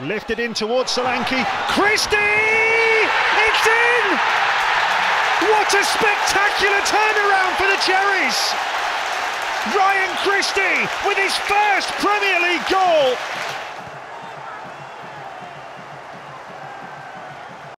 Lifted in towards Solanke. Christie! It's in! What a spectacular turnaround for the Cherries! Ryan Christie with his first